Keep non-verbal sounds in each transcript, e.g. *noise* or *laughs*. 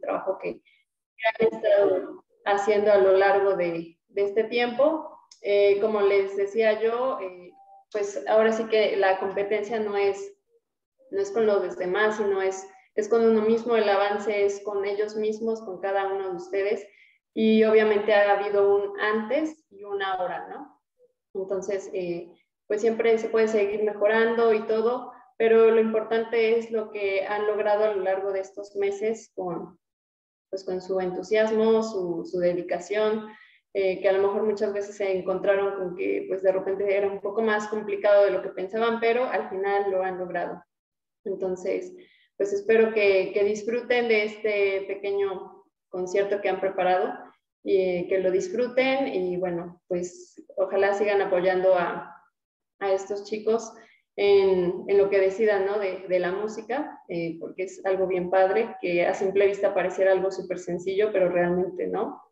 trabajo que, han estado haciendo a lo largo de, de este tiempo. Eh, como les decía yo, eh, pues ahora sí que la competencia no es, no es con los demás, sino es, es con uno mismo, el avance es con ellos mismos, con cada uno de ustedes. Y obviamente ha habido un antes y un ahora, ¿no? Entonces, eh, pues siempre se puede seguir mejorando y todo, pero lo importante es lo que han logrado a lo largo de estos meses con, pues con su entusiasmo, su, dedicación, eh, que a lo mejor muchas veces se encontraron con que pues de repente era un poco más complicado de lo que pensaban, pero al final lo han logrado. Entonces, pues espero que, disfruten de este pequeño concierto que han preparado y que lo disfruten y bueno, pues ojalá sigan apoyando a estos chicos en, lo que decidan ¿no? de, la música, eh, porque es algo bien padre, que a simple vista pareciera algo súper sencillo, pero realmente no.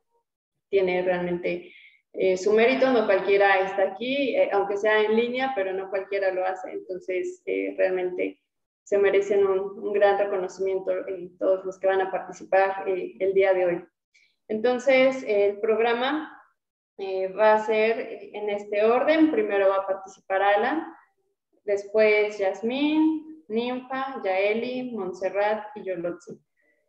Tiene realmente eh, su mérito, no cualquiera está aquí, eh, aunque sea en línea, pero no cualquiera lo hace, entonces realmente se merecen un, gran reconocimiento todos los que van a participar el día de hoy. Entonces, el programa va a ser en este orden. Primero va a participar Alan, después Yasmín, Ninfa, Yaeli, Montserrat y Yolotzi.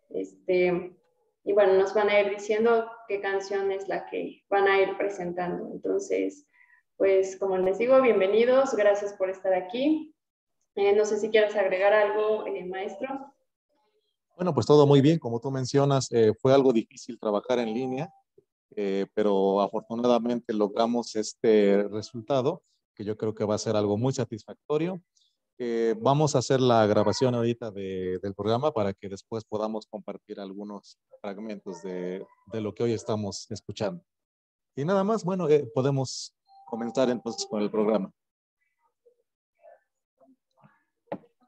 Este, y bueno, nos van a ir diciendo qué canción es la que van a ir presentando. Entonces, pues como les digo, bienvenidos, gracias por estar aquí. Eh, no sé si quieres agregar algo, eh, maestro. Bueno, pues todo muy bien. Como tú mencionas, eh, fue algo difícil trabajar en línea, eh, pero afortunadamente logramos este resultado, que yo creo que va a ser algo muy satisfactorio. Eh, vamos a hacer la grabación ahorita de, del programa para que después podamos compartir algunos fragmentos de, de, lo que hoy estamos escuchando. Y nada más, bueno, podemos comenzar entonces con el programa.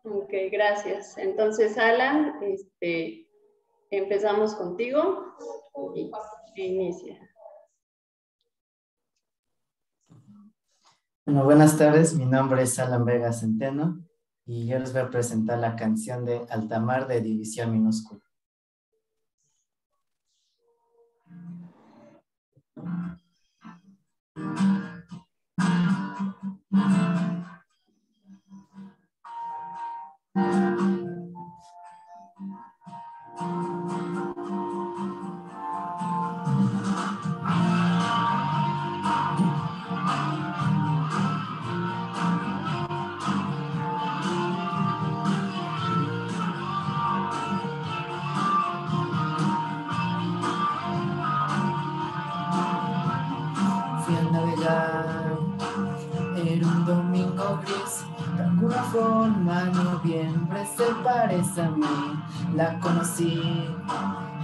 Ok, gracias. Entonces, Alan, este, empezamos contigo y, inicia. Bueno, buenas tardes. Mi nombre es Alan Vega Centeno y yo les voy a presentar la canción de Altamar de División Minúscula. A mí. La conocí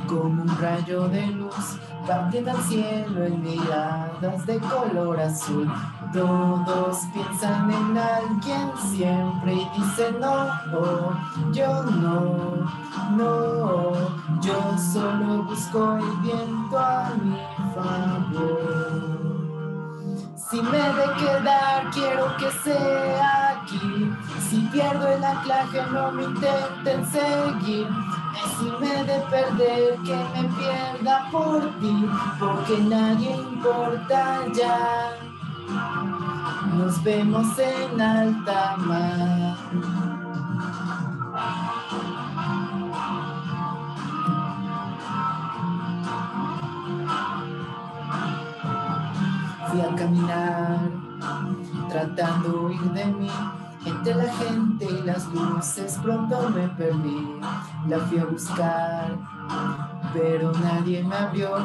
como un rayo de luz, partiendo al cielo en miradas de color azul. Todos piensan en alguien siempre y dicen no, yo no, no, yo solo busco el viento a mi favor. Si me de quedar, quiero que sea aquí. Si pierdo el anclaje, no me intenten seguir. Si me de perder, que me pierda por ti, porque nadie importa ya. Nos vemos en alta mar. Fui a caminar, tratando huir de mí entre la gente y las luces pronto me perdí, la fui a buscar, pero nadie me abrió.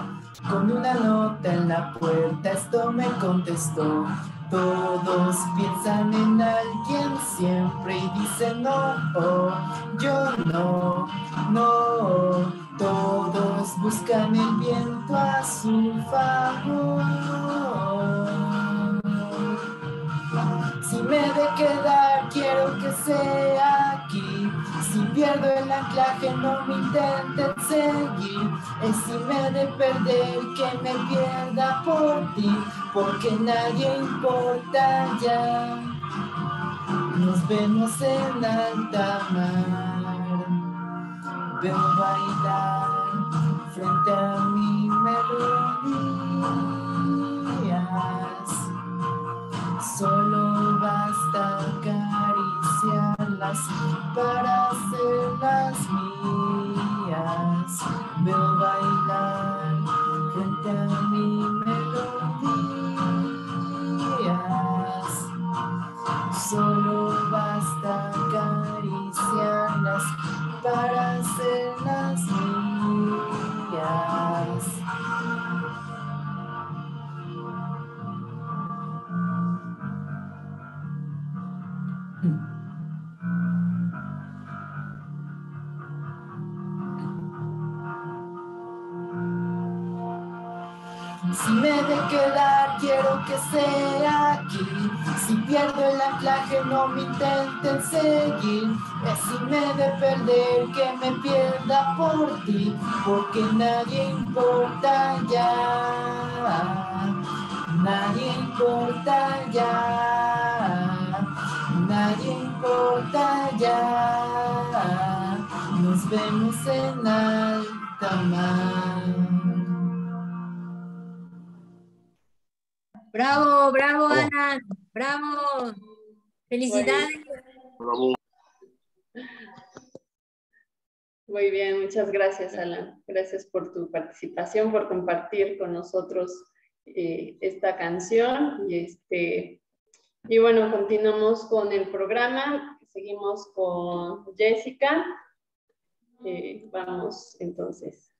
Con una nota en la puerta esto me contestó. Todos piensan en alguien siempre y dicen no, oh, yo no, no. Todos buscan el viento a su favor. Si me de quedar, quiero que sea aquí. Si pierdo el anclaje, no me intenten seguir. Y si me de perder, que me pierda por ti, porque nadie importa ya. Nos vemos en alta mar. Veo bailar frente a mi melodía. Solo basta acariciarlas para hacerlas mías. Veo bailar frente a mí melodías. Solo basta acariciarlas para hacerlas aquí. Si pierdo el anclaje, no me intenten seguir. Es me de perder, que me pierda por ti, porque nadie importa ya. Nadie importa ya. Nadie importa ya. Nos vemos en alta mar. Bravo, bravo, Ana. Bravo. Felicidades. Bravo. Muy bien, muchas gracias, Alan. Gracias por tu participación, por compartir con nosotros eh, esta canción. Y, este, y bueno, continuamos con el programa. Seguimos con Jessica. Eh, vamos entonces.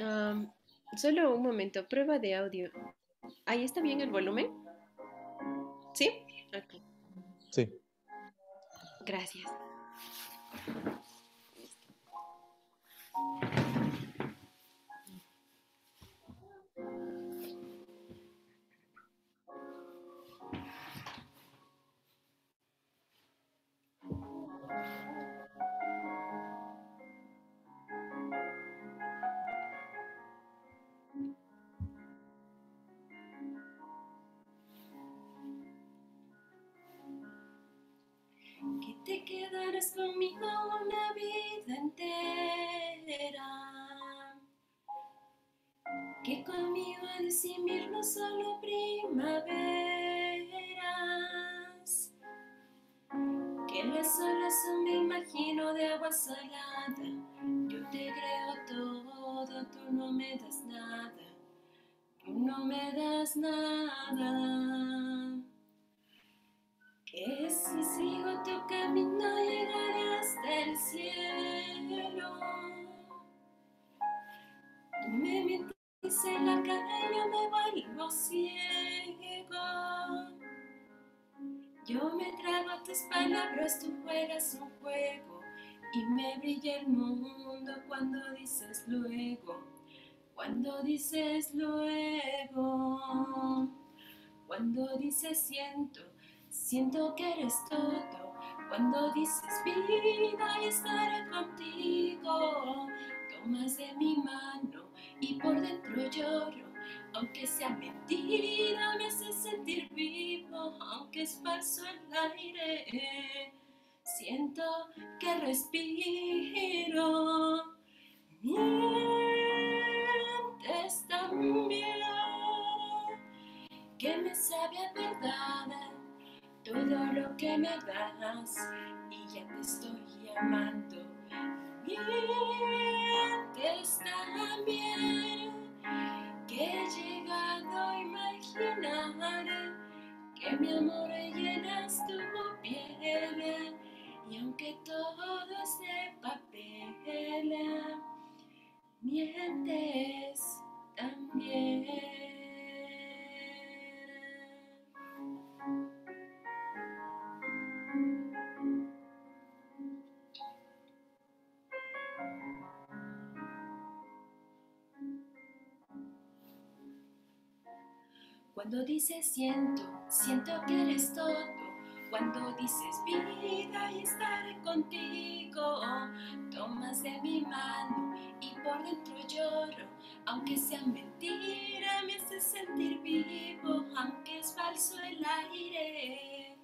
Um, Solo un momento, prueba de audio. ¿Ahí está bien el volumen? ¿Sí? Ok. Sí. Gracias. Te quedarás conmigo una vida entera. Que conmigo ha de no solo primaveras. Que las olas son me imagino de agua salada. Yo te creo todo, tú no me das nada. Tú no me das nada. Que si sigo tu camino llegaré hasta el cielo. Tú me mientes en la cara y yo me vuelvo ciego. Yo me trago tus palabras, tú juegas un juego y me brilla el mundo cuando dices luego, cuando dices luego, cuando dices siento Siento que eres todo cuando dices vida y estaré contigo. Tomas de mi mano y por dentro lloro. Aunque sea mentira, me hace sentir vivo, aunque es falso el aire. Siento que respiro. Mientes también, que me sabe verdad todo lo que me das y ya te estoy llamando. Mientes también que he llegado a imaginar que mi amor llenas tu piel y aunque todo es de papel, mientes también. Cuando dices siento, siento que eres todo. Cuando dices vida y estaré contigo, tomas de mi mano y por dentro lloro. Aunque sea mentira, me hace sentir vivo, aunque es falso el aire.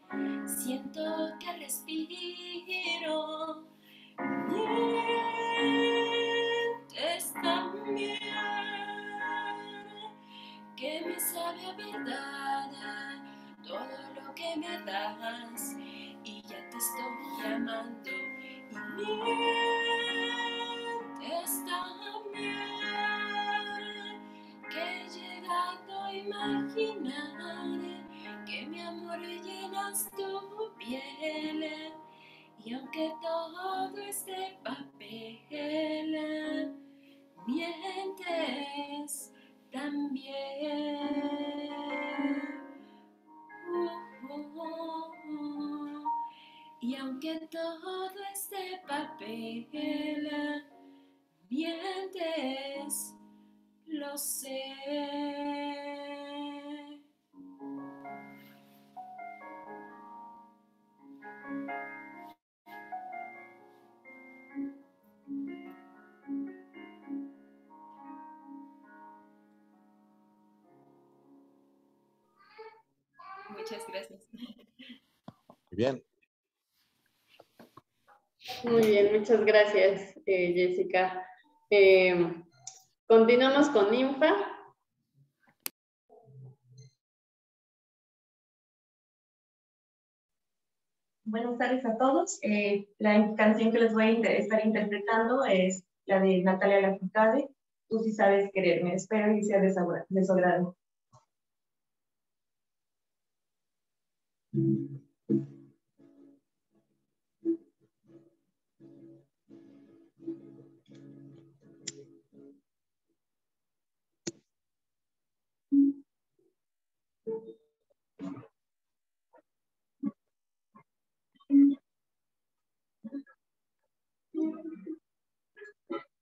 Siento que respiro. Mientes también que me sabe a verdad todo lo que me das y ya te estoy llamando y mientes también que he llegado a imaginar que mi amor llenas tu piel y aunque todo es de papel mientes también. y aunque todo es de papel, arrepientes, lo sé. Bien. Muy bien, muchas gracias, eh, Jessica. Eh, continuamos con Ninfa. Buenas tardes a todos. Eh, la canción que les voy a inter- estar interpretando es la de Natalia Lafourcade, Tú sí sabes quererme. Espero y sea de su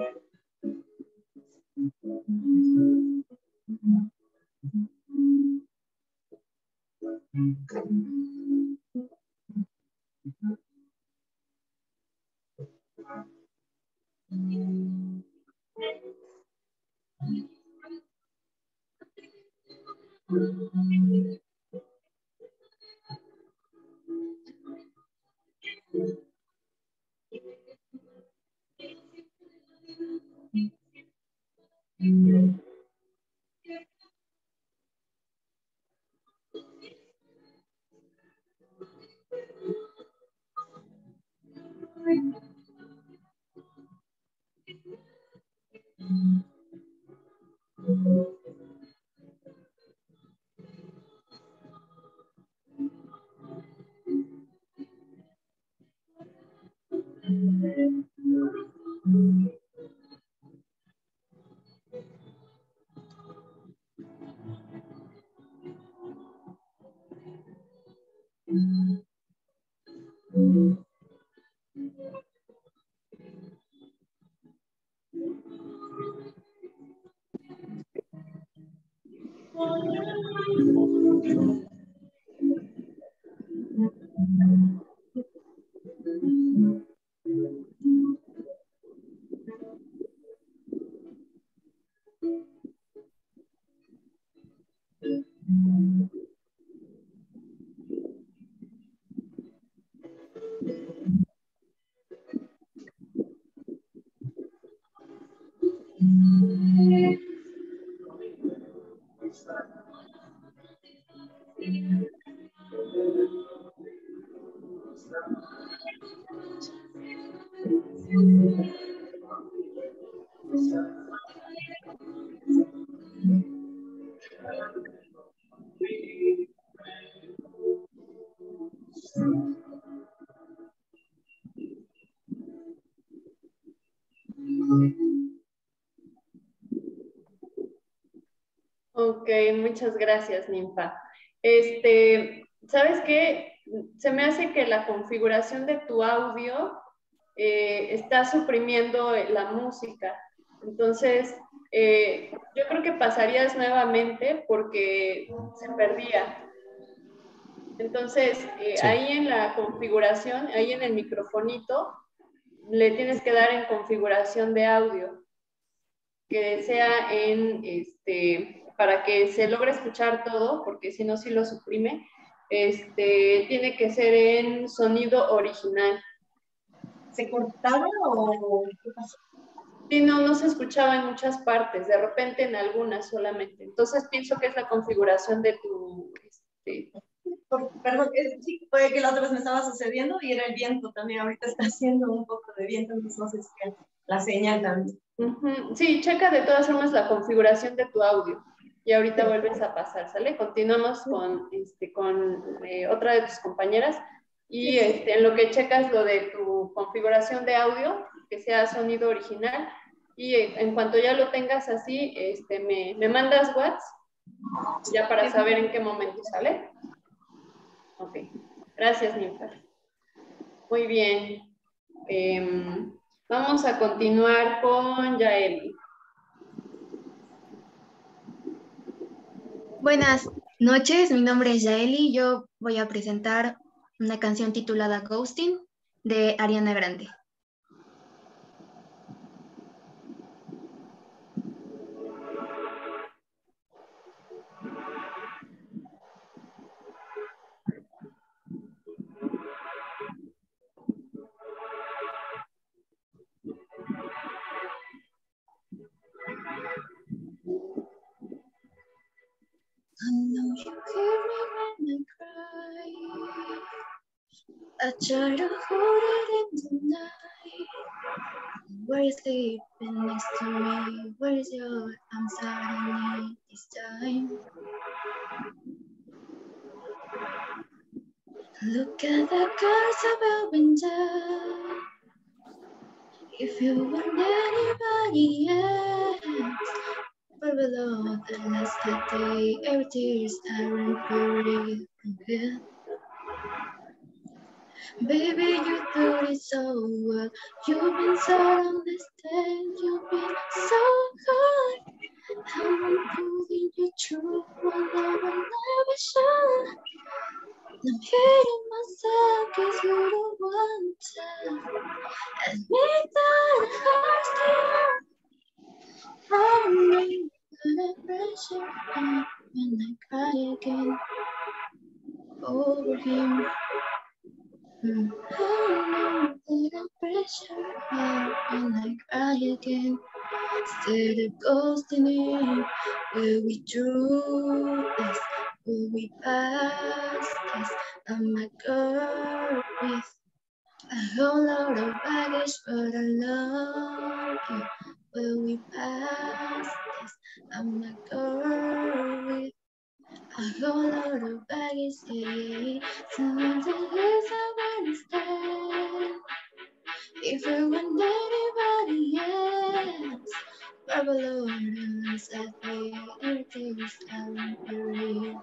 de su agrado. Ok, muchas gracias, Ninfa. Este, ¿sabes qué? Se me hace que la configuración de tu audio eh, está suprimiendo la música. Entonces, eh, yo creo que pasarías nuevamente porque se perdía. Entonces, eh, ahí en la configuración, ahí en el microfonito, le tienes que dar en configuración de audio, que sea en, este, para que se logre escuchar todo, porque si no, sí lo suprime, este, tiene que ser en sonido original. ¿Se cortaba o qué pasó? Sí, no, no se escuchaba en muchas partes, de repente en algunas solamente. Entonces pienso que es la configuración de tu... Este... perdón, sí, puede que la otra vez me estaba sucediendo y era el viento también, ahorita está haciendo un poco de viento, entonces no sé si la señal también. Sí, checa de todas formas la configuración de tu audio y ahorita vuelves a pasar, ¿sale? Continuamos con, este, con eh, otra de tus compañeras y este, en lo que checas lo de tu configuración de audio, que sea sonido original y en cuanto ya lo tengas así, este, me, me mandas WhatsApp ya para saber en qué momento sale. Ok, gracias, Ninfa. Muy bien. Em, vamos a continuar con Yaeli. Buenas noches, mi nombre es Yaeli. Yo voy a presentar una canción titulada Ghosting de Ariana Grande. I know you hear me when I cry. I try to hold it in the night. Where you sleeping next to me? Where is your arms I need this time? Look at the cars of our window. If you want anybody else, but below the last day, every tears are impurity from here. Baby, you do it so well. You've been so understand, you've been so good. I'm proving you true, one I will never show. I'm hating myself cause you're the one to admit that it hurts gonna pressure and I cry again over him. Mm. I know that I'm pressure and I cry again. Instead of ghosting him, will we do this? Will we pass this? I'm a girl with a whole lot of baggage, but I love you. Will we pass this? I'm a girl with a whole lot of baggage. Yeah. Someone to lose, someone to. If we want anybody else, verbal orders, I feel it is unreal.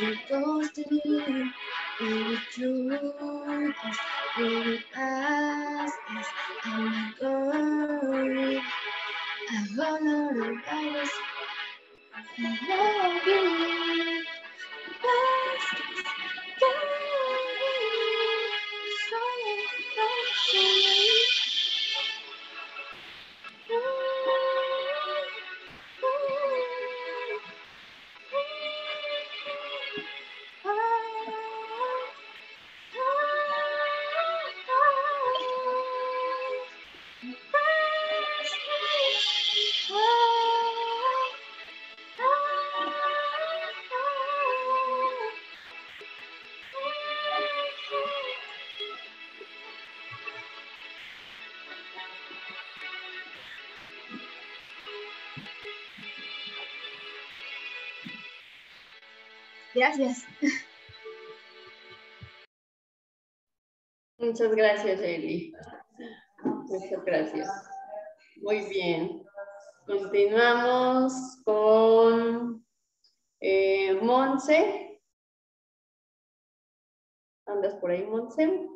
us, with us is our glory. I honor the virus. Gracias. Muchas gracias, Eli. Muchas gracias. Muy bien. Continuamos con eh, Monse. ¿Andas por ahí, Monse?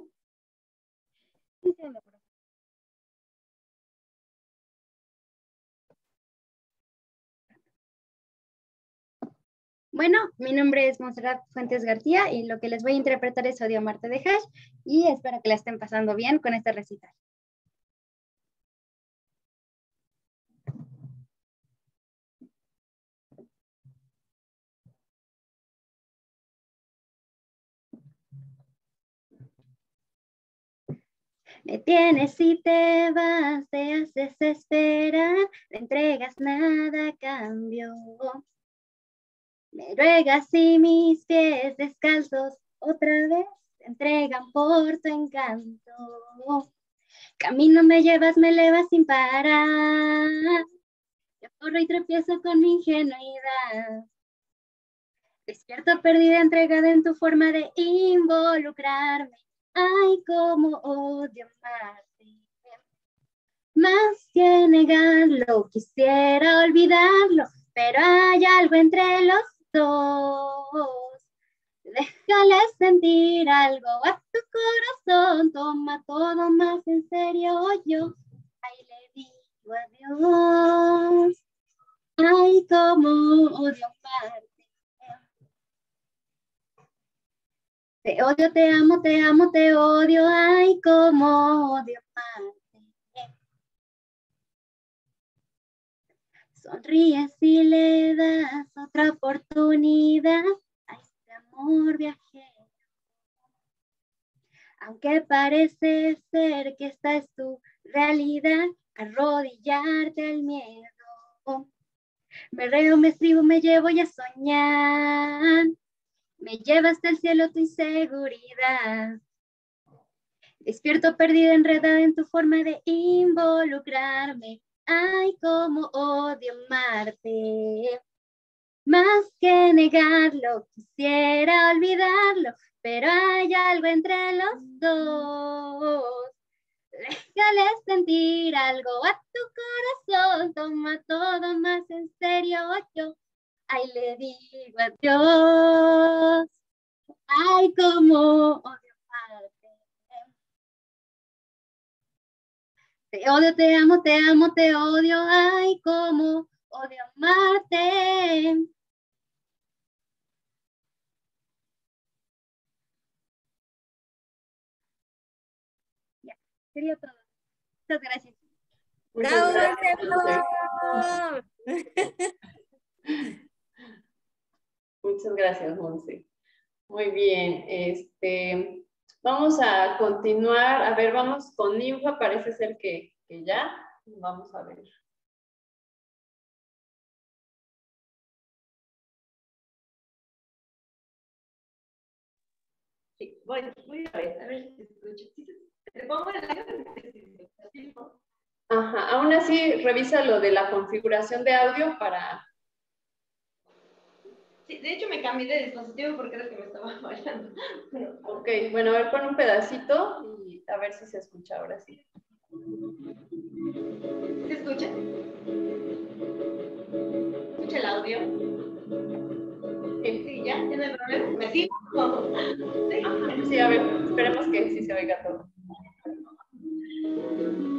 Es Monserrat Fuentes García y lo que les voy a interpretar es Odio Marte de Hash y espero que la estén pasando bien con este recital. Me tienes y te vas, te haces esperar, no entregas nada a cambio. Me ruegas y mis pies descalzos otra vez te entregan por tu encanto. Camino me llevas, me elevas sin parar. Yo corro y tropiezo con mi ingenuidad. Despierto perdida, entregada en tu forma de involucrarme. Ay, cómo odio amarte. Más que negarlo, quisiera olvidarlo, pero hay algo entre los. Déjale sentir algo a tu corazón, toma todo más en serio yo. Ay, le digo adiós. Ay, cómo odio amarte. Te odio, te amo, te amo, te odio. Ay, cómo odio amarte. Sonríes y le parece ser que esta es tu realidad, arrodillarte al miedo. Me reo, me escribo, me llevo y a soñar. Me lleva hasta el cielo tu inseguridad. Despierto perdida, enredada en tu forma de involucrarme. Ay, cómo odio amarte. Más que negarlo, quisiera olvidarlo, pero hay algo entre los dos. Déjale sentir algo a tu corazón, toma todo más en serio yo. Ay, le digo adiós. Ay, cómo odio amarte. Te odio, te amo, te amo, te odio. Ay, cómo odio amarte. Sería todo. Muchas gracias. ¡Bravo, Muchas gracias, Monse. Muy bien, este, vamos a continuar. A ver, vamos con Ninfa, parece ser que, que ya. Vamos a ver. Sí, voy, voy a ver, a ver si se escucha. ¿Te pongo el audio? Ajá, aún así, revisa lo de la configuración de audio para... Sí, de hecho me cambié de dispositivo porque era el que me estaba *laughs* fallando. Pero, Ok, bueno, a ver, pon un pedacito y a ver si se escucha ahora sí. ¿Se escucha? ¿Escucha el audio? Sí, ya, ya no hay problema. ¿Me sigo? *laughs* Sí. Sí, a ver, esperemos que sí se oiga todo. Thank you.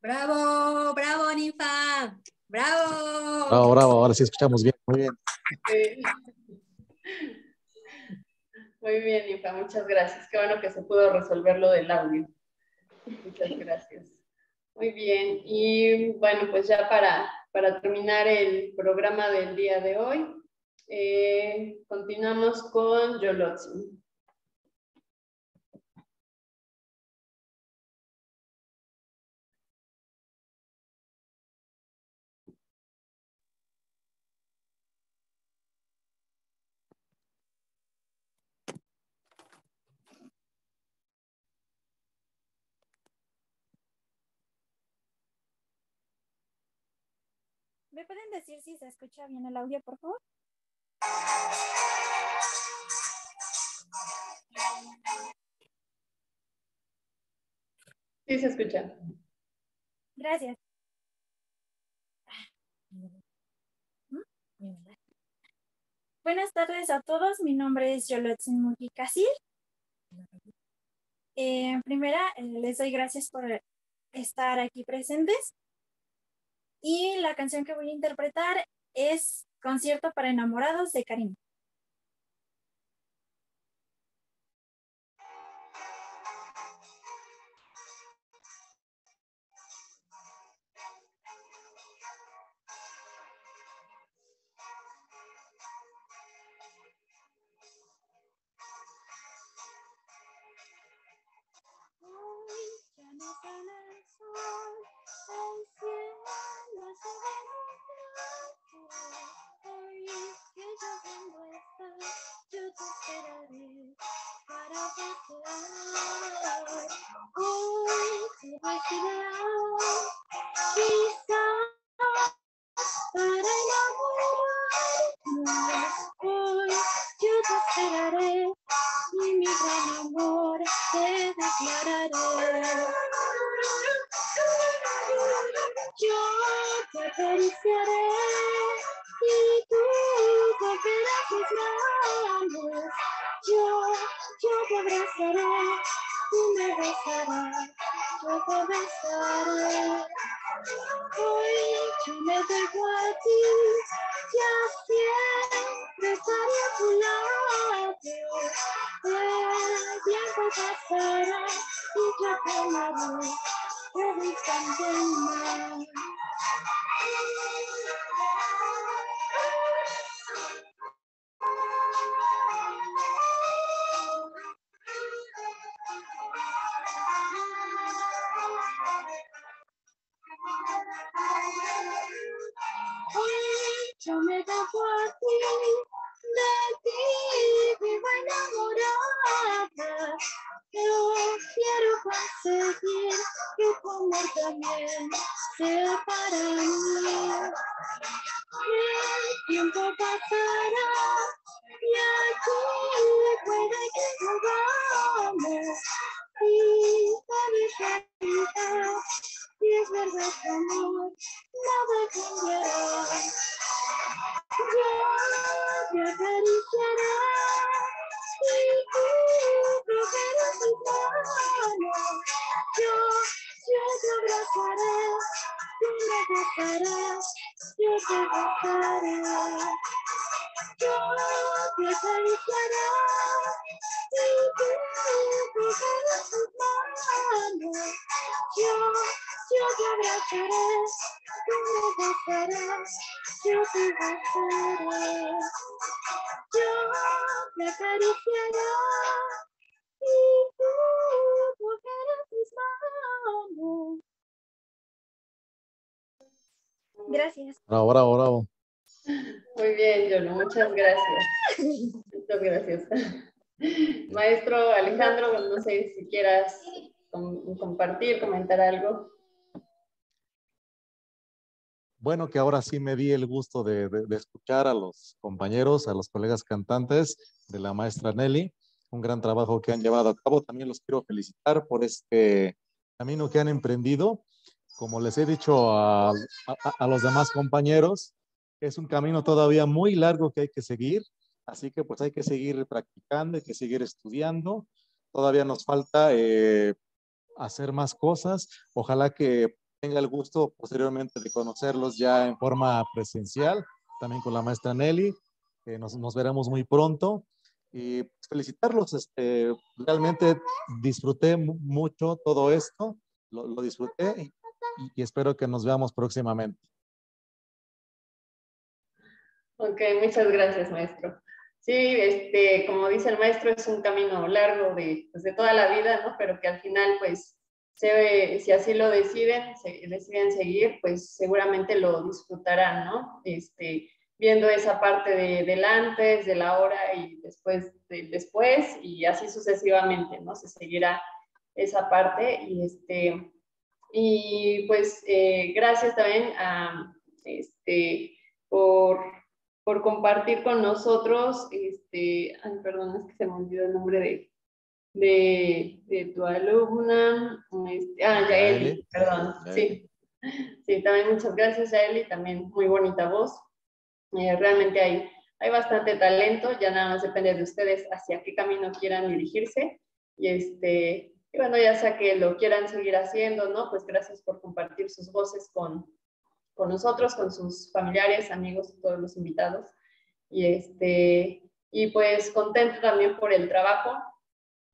Bravo, bravo, ninfa. Bravo. Bravo, bravo, ahora sí escuchamos bien, muy bien. Sí. Muy bien, Ninfa, gracias. Qué bueno que se pudo resolver lo del audio. Muchas gracias. Muy bien, y bueno, pues ya para, para terminar el programa del día de hoy, eh, continuamos con Yolotzi. Pueden decir si se escucha bien el audio, por favor? Sí, se escucha. Gracias. Buenas tardes a todos. Mi nombre es Yolotzin Mujikasir. Eh, primera, eh, les doy gracias por estar aquí presentes. Y la canción que voy a interpretar es Concierto para enamorados de Karim. Esperaré y mi gran amor te declararé. Yo te acariciaré y tú cogerás mis manos. Yo, yo te abrazaré y me besarás. Yo te besaré. Hoy yo me dejo besarás yo te besaré yo te acariciaré y tú tocarás tus manos yo yo te abrazaré tú me besarás yo te besaré yo te acariciaré y tú tocarás mis manos Gracias. Bravo, bravo, bravo. Muy bien, Yolo, muchas gracias. Muchas gracias. Maestro Alejandro, no sé si quieras com- compartir, comentar algo. Bueno, que ahora sí me di el gusto de, de- de escuchar a los compañeros, a los colegas cantantes de la maestra Nelly. Un gran trabajo que han llevado a cabo. También los quiero felicitar por este camino que han emprendido. Como les he dicho a, a- a los demás compañeros, es un camino todavía muy largo que hay que seguir. Así que pues hay que seguir practicando, hay que seguir estudiando. Todavía nos falta eh, hacer más cosas. Ojalá que tenga el gusto posteriormente de conocerlos ya en forma presencial, también con la maestra Nelly. Eh, nos, nos veremos muy pronto. Y felicitarlos, este, realmente disfruté mu- mucho todo esto, lo, lo disfruté y espero que nos veamos próximamente. Ok, muchas gracias, maestro. Sí, este, como dice el maestro, es un camino largo de, pues, de toda la vida, ¿no? Pero que al final, pues, se, si así lo deciden, se, deciden seguir, pues seguramente lo disfrutarán, ¿no? Este, viendo esa parte de, del antes, de la hora y después después, y así sucesivamente, ¿no? Se seguirá esa parte y este, y pues eh, gracias también a, este, por por compartir con nosotros, este, ay, perdón, es que se me olvidó el nombre de, de, de tu alumna, este, ah, Yaeli, perdón, sí. Sí, también muchas gracias, Yaeli, también muy bonita voz. Eh, realmente hay, hay bastante talento, ya nada más depende de ustedes hacia qué camino quieran dirigirse. Y este, y bueno, ya sea que lo quieran seguir haciendo, ¿no? Pues gracias por compartir sus voces con, con nosotros, con sus familiares, amigos, todos los invitados. Y, este, y pues contento también por el trabajo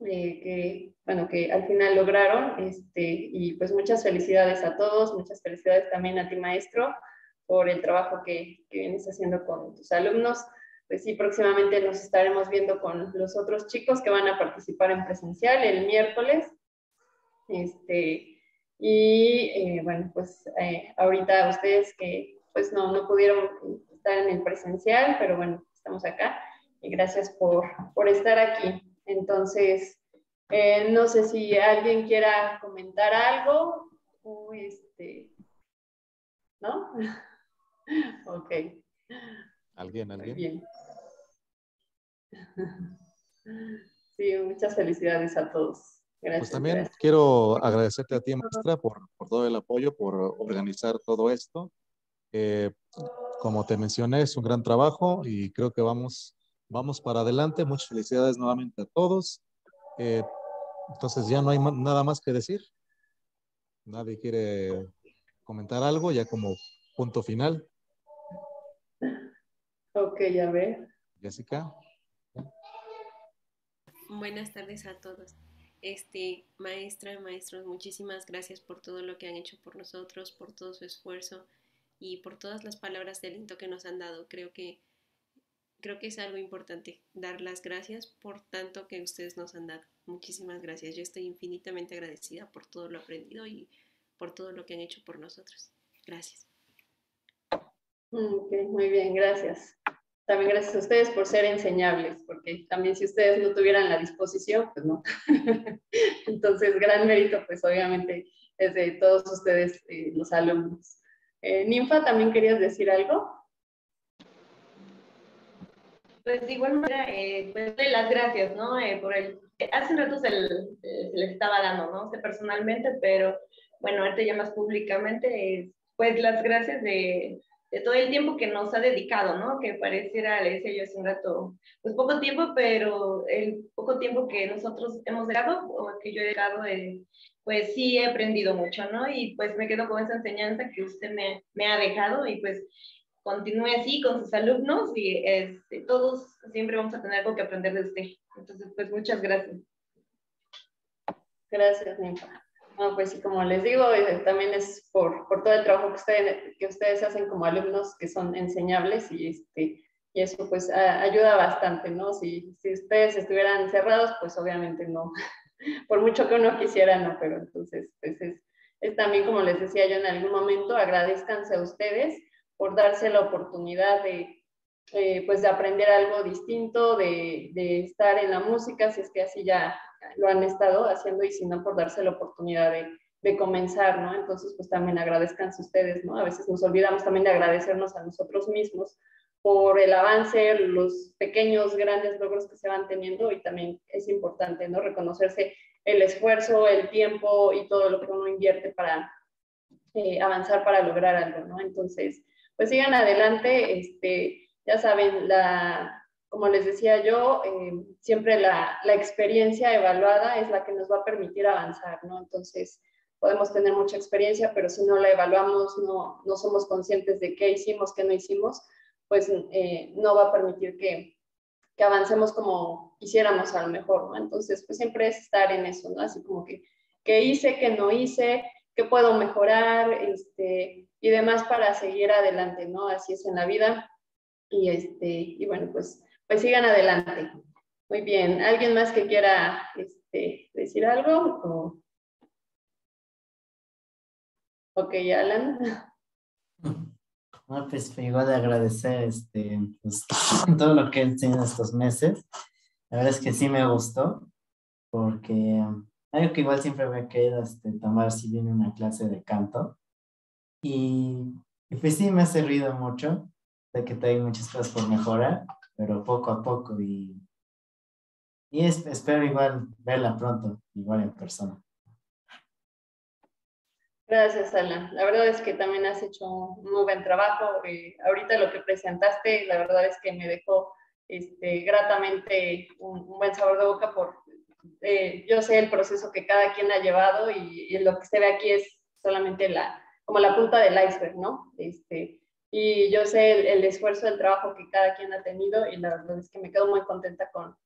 eh, que, bueno, que al final lograron. Este, y pues muchas felicidades a todos, muchas felicidades también a ti, maestro, por el trabajo que, que vienes haciendo con tus alumnos. Pues sí, próximamente nos estaremos viendo con los otros chicos que van a participar en presencial el miércoles. Este, y eh, bueno, pues eh, ahorita ustedes que pues no, no pudieron estar en el presencial, pero bueno, estamos acá y gracias por, por estar aquí. Entonces, eh, no sé si alguien quiera comentar algo. o este, ¿No? *laughs* ok. ¿Alguien, alguien? bien. *laughs* Sí, muchas felicidades a todos. Gracias. Pues también gracias. quiero agradecerte a ti, maestra, por, por todo el apoyo, por organizar todo esto. Eh, como te mencioné, es un gran trabajo y creo que vamos, vamos para adelante. Muchas felicidades nuevamente a todos. Eh, entonces ya no hay nada más que decir. Nadie quiere comentar algo ya como punto final. Ok, a ver. Jessica. Buenas tardes a todos. Este, maestra, maestros, muchísimas gracias por todo lo que han hecho por nosotros, por todo su esfuerzo y por todas las palabras de aliento que nos han dado. Creo que creo que es algo importante dar las gracias por tanto que ustedes nos han dado. Muchísimas gracias. Yo estoy infinitamente agradecida por todo lo aprendido y por todo lo que han hecho por nosotros. Gracias. Muy bien, gracias. También gracias a ustedes por ser enseñables, porque también si ustedes no tuvieran la disposición, pues no. *laughs* Entonces, gran mérito, pues obviamente, es de todos ustedes, eh, los alumnos. Eh, Ninfa, ¿también querías decir algo? Pues de igual manera, eh, pues las gracias, ¿no? Eh, por el, hace un rato se, le, estaba dando, ¿no? sé personalmente, pero bueno, ahorita ya más públicamente, pues las gracias de, de, todo el tiempo que nos ha dedicado, ¿no? Que pareciera, le decía yo hace un rato, pues poco tiempo, pero el poco tiempo que nosotros hemos dado, o que yo he dado, eh, pues sí he aprendido mucho, ¿no? Y pues me quedo con esa enseñanza que usted me, ha dejado y pues continúe así con sus alumnos y este, todos siempre vamos a tener algo que aprender de usted. Entonces, pues muchas gracias. Gracias, Ninfa. No, pues sí, como les digo, eh, también es por, por todo el trabajo que, ustedes que ustedes hacen como alumnos que son enseñables y, este, y eso pues ayuda bastante, ¿no? Si, si ustedes estuvieran cerrados, pues obviamente no, *laughs* por mucho que uno quisiera, no, pero entonces pues es, es también como les decía yo en algún momento, agradezcanse a ustedes por darse la oportunidad de, eh, pues de aprender algo distinto, de, de, estar en la música, si es que así ya lo han estado haciendo y si no, por darse la oportunidad de, de comenzar, ¿no? Entonces, pues también agradezcanse ustedes, ¿no? A veces nos olvidamos también de agradecernos a nosotros mismos por el avance, los pequeños, grandes logros que se van teniendo y también es importante, ¿no? Reconocerse el esfuerzo, el tiempo y todo lo que uno invierte para eh, avanzar, para lograr algo, ¿no? Entonces, pues sigan adelante, este, ya saben, la, como les decía yo, eh, siempre la, la, experiencia evaluada es la que nos va a permitir avanzar, ¿no? Entonces, podemos tener mucha experiencia, pero si no la evaluamos, no, no somos conscientes de qué hicimos, qué no hicimos, pues eh, no va a permitir que, que, avancemos como quisiéramos a lo mejor, ¿no? Entonces, pues siempre es estar en eso, ¿no? Así como que, ¿qué hice, qué no hice, qué puedo mejorar, este, y demás para seguir adelante, ¿no? Así es en la vida. Y, este, y bueno, pues, pues sigan adelante. Muy bien. ¿Alguien más que quiera este, decir algo? Ok, Alan. No, pues igual de agradecer este, pues, *laughs* todo lo que he enseñado estos meses. La verdad es que sí me gustó, porque algo que igual siempre me queda este, tomar si viene una clase de canto. Y, pues sí, me ha servido mucho. Sé que hay muchas cosas por mejorar, pero poco a poco. Y, y espero igual verla pronto, igual en persona. Gracias, Alan. La verdad es que también has hecho un muy buen trabajo. Eh, ahorita lo que presentaste, la verdad es que me dejó este, gratamente un, buen sabor de boca por, eh, yo sé el proceso que cada quien ha llevado y, y, lo que se ve aquí es solamente la, como la punta del iceberg, ¿no? Este, y yo sé el, esfuerzo, el trabajo que cada quien ha tenido y la verdad es que me quedo muy contenta con,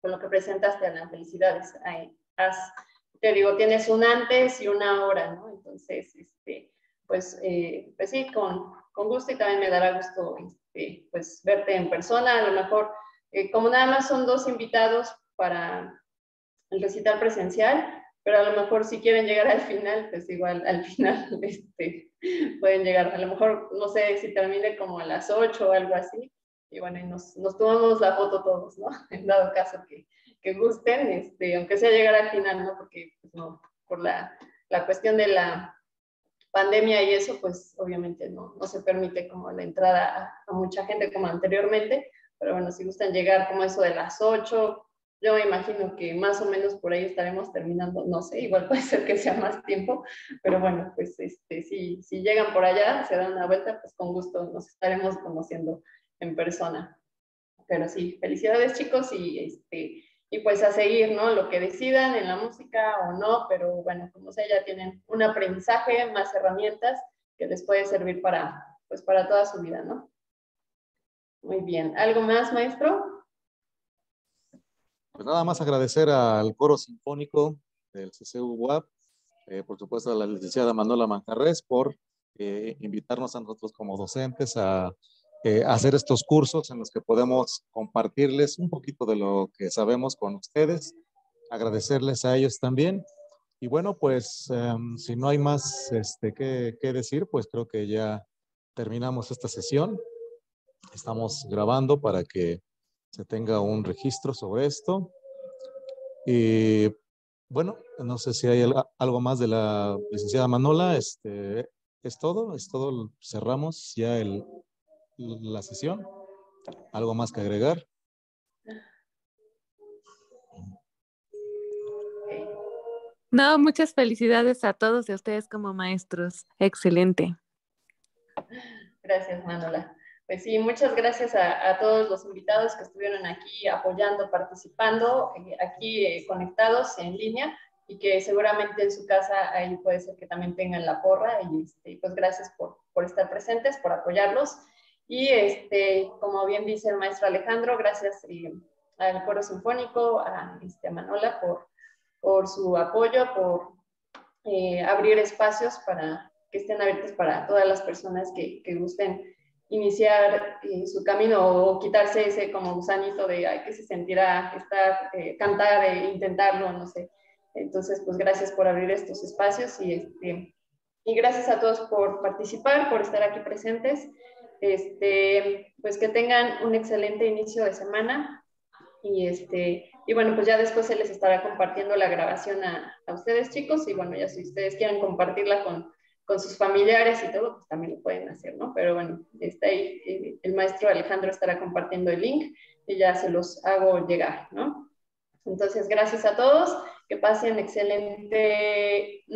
con lo que presentaste, Ana. Felicidades. has, te digo, tienes un antes y una ahora, ¿no? Entonces, este, pues, eh, pues sí, con, con, gusto y también me dará gusto este, pues, verte en persona. A lo mejor, eh, como nada más son dos invitados para el recital presencial, pero a lo mejor si quieren llegar al final, pues igual al final *laughs* este, pueden llegar, a lo mejor no sé si termine como a las 8 o algo así, y bueno, y nos, nos tomamos la foto todos, ¿no? *laughs* En dado caso que, que gusten, este, aunque sea llegar al final, ¿no? Porque pues, no, por la, la cuestión de la pandemia y eso, pues obviamente no, no se permite como la entrada a, a, mucha gente como anteriormente, pero bueno, si gustan llegar como eso de las 8, yo me imagino que más o menos por ahí estaremos terminando, no sé, igual *laughs* puede ser que sea más tiempo, pero bueno, pues este, si, si llegan por allá, se dan una vuelta, pues con gusto nos estaremos conociendo en persona. Pero sí, felicidades chicos y, este, y pues a seguir, ¿no? Lo que decidan en la música o no, pero bueno, como sea, ya tienen un aprendizaje, más herramientas que les puede servir para, pues para toda su vida, ¿no? Muy bien. ¿Algo más, maestro? Pues nada más agradecer al coro sinfónico del CCU WAP, eh, por supuesto a la licenciada Manuela Manjarres por eh, invitarnos a nosotros como docentes a, eh, hacer estos cursos en los que podemos compartirles un poquito de lo que sabemos con ustedes, agradecerles a ellos también. Y bueno, pues em, si no hay más este, que, que decir, pues creo que ya terminamos esta sesión. Estamos grabando para que se tenga un registro sobre esto. Y bueno, no sé si hay algo más de la licenciada Manola. Este, ¿Es todo? ¿Es todo? Cerramos ya el, la sesión. ¿Algo más que agregar? No, muchas felicidades a todos y a ustedes como maestros. Excelente. Gracias, Manola. Pues sí, muchas gracias a, a todos los invitados que estuvieron aquí apoyando, participando, eh, aquí eh, conectados en línea y que seguramente en su casa ahí puede ser que también tengan la porra y este, pues gracias por, por estar presentes, por apoyarlos. Y este, como bien dice el maestro Alejandro, gracias eh, al coro sinfónico, a, este, a Manola por, por su apoyo, por eh, abrir espacios para que estén abiertos para todas las personas que, que gusten iniciar eh, su camino o quitarse ese como gusanito de ay, que se sentirá estar, eh, cantar e intentarlo, no sé. Entonces, pues gracias por abrir estos espacios y, este, y gracias a todos por participar, por estar aquí presentes. Este, pues que tengan un excelente inicio de semana y este, y bueno, pues ya después se les estará compartiendo la grabación a, a ustedes chicos y bueno, ya si ustedes quieren compartirla con, con sus familiares y todo, pues también lo pueden hacer, ¿no? Pero bueno, está ahí, eh, el maestro Alejandro estará compartiendo el link y ya se los hago llegar, ¿no? Entonces, gracias a todos, que pasen excelente